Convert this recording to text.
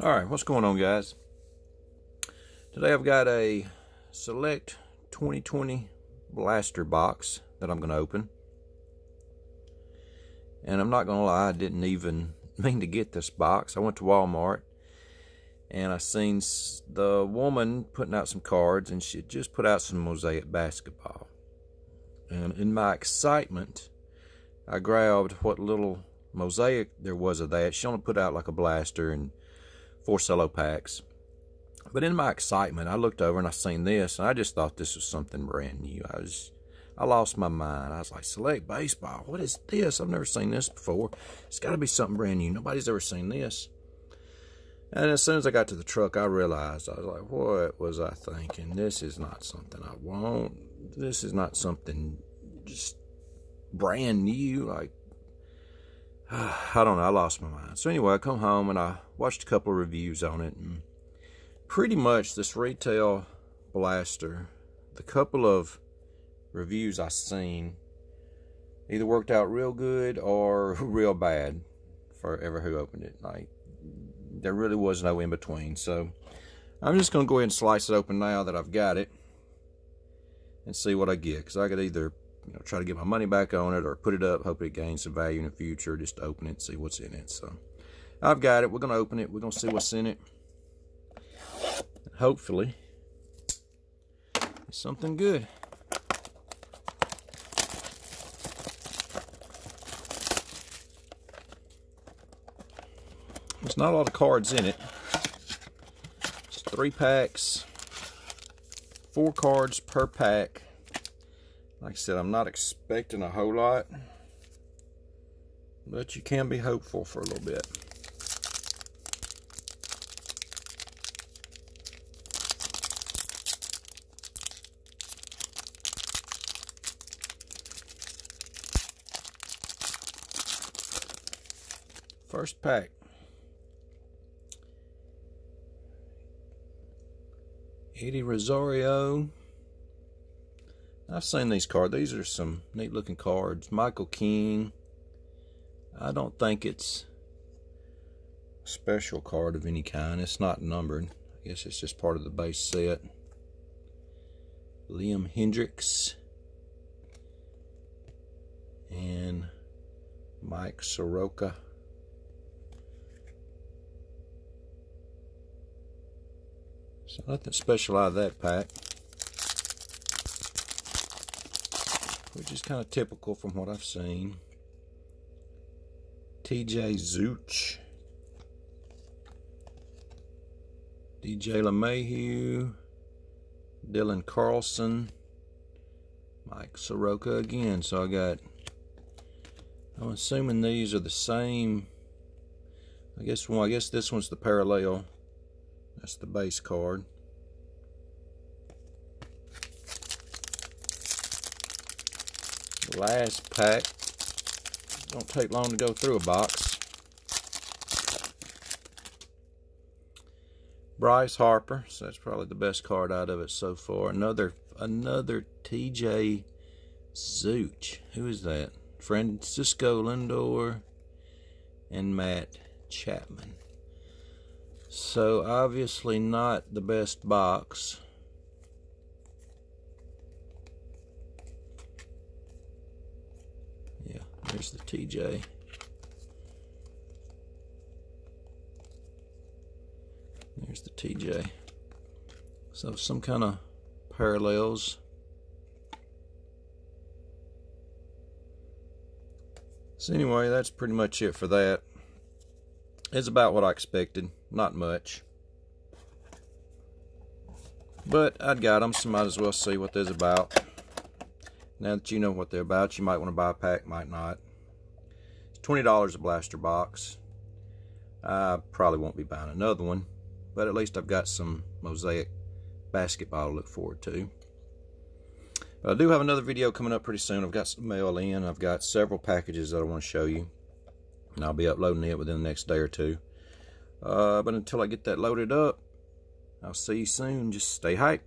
All right, what's going on, guys? Today I've got a Select 2020 blaster box that I'm going to open. And I'm not going to lie, I didn't even mean to get this box. I went to Walmart and I seen the woman putting out some cards and she just put out some mosaic basketball. And in my excitement, I grabbed what little mosaic there was of that. She only put out like a blaster and four cello packs. But in my excitement, I looked over and I seen this, and I just thought this was something brand new. I was, I lost my mind. I was like, "Select baseball? What is this? I've never seen this before. It's got to be something brand new. Nobody's ever seen this." And as soon as I got to the truck, I realized I was like, "What was I thinking? This is not something I want. This is not something just brand new. Like I don't know. I lost my mind. So anyway, I come home and I watched a couple of reviews on it, and pretty much this retail blaster, the couple of reviews I seen, either worked out real good or real bad for ever who opened it. Like there really was no in between. So I'm just gonna go ahead and slice it open now that I've got it, and see what I get. Cause I could either you know, try to get my money back on it or put it up, hope it gains some value in the future, just open it, see what's in it. So I've got it. We're going to open it. We're going to see what's in it. Hopefully, it's something good. There's not a lot of cards in it. It's three packs, four cards per pack. Like I said, I'm not expecting a whole lot, but you can be hopeful for a little bit. First pack. Eddie Rosario. I've seen these cards. These are some neat looking cards. Michael King. I don't think it's a special card of any kind. It's not numbered. I guess it's just part of the base set. Liam Hendriks. And Mike Soroka. So nothing special out of that pack. Which is kind of typical from what I've seen. TJ Zeuch, DJ LeMahieu, Dylan Carlson, Mike Soroka again. So I got, I'm assuming these are the same. I guess well, I guess this one's the parallel. That's the base card. Last pack. Don't take long to go through a box. Bryce Harper, so that's probably the best card out of it so far. Another another TJ Zeuch. Who is that? Francisco Lindor and Matt Chapman. So obviously not the best box. There's the TJ. There's the TJ. So some kind of parallels. So anyway, that's pretty much it for that. It's about what I expected. Not much. But I'd got them, so might as well see what they're about. Now that you know what they're about, you might want to buy a pack, might not. It's $20 a blaster box. I probably won't be buying another one, but at least I've got some mosaic basketball to look forward to. But I do have another video coming up pretty soon. I've got some mail in. I've got several packages that I want to show you. And I'll be uploading it within the next day or two. Uh, but until I get that loaded up, I'll see you soon. Just stay hype.